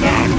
Not